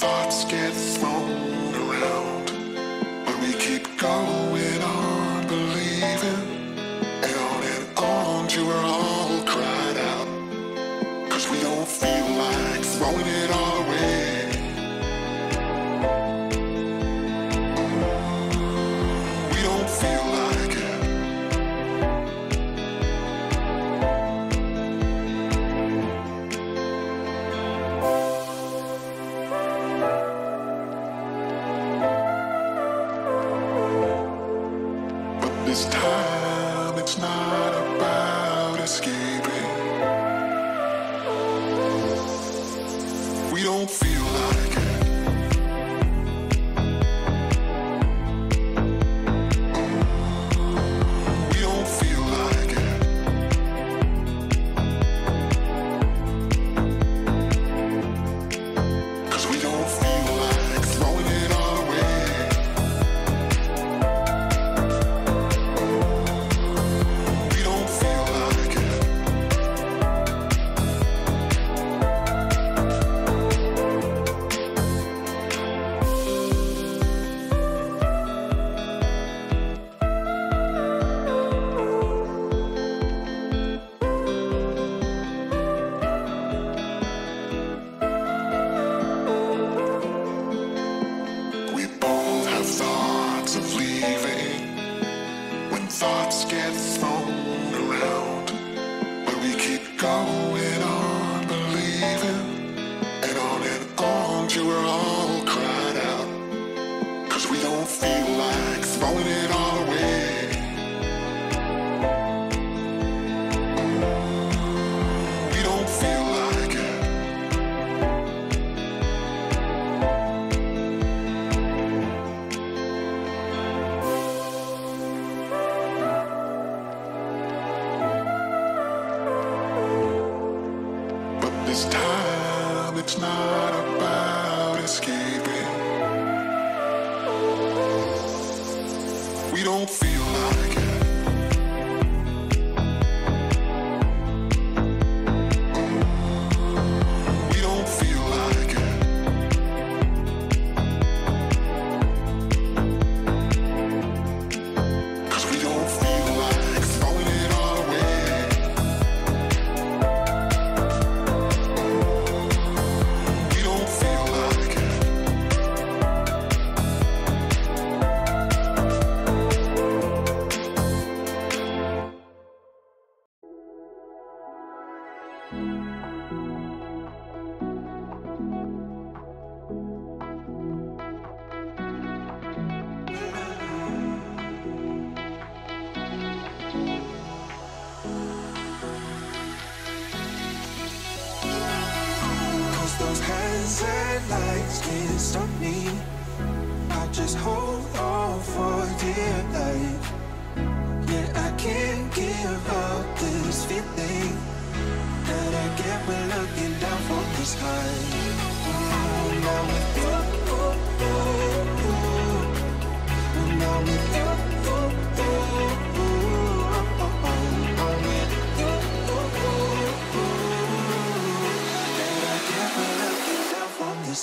thoughts get thrown we don't feel like just hold on for dear life Yeah, I can't give up this feeling That I get when looking down from the sky with you, with you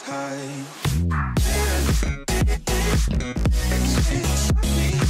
high. It's, it's me.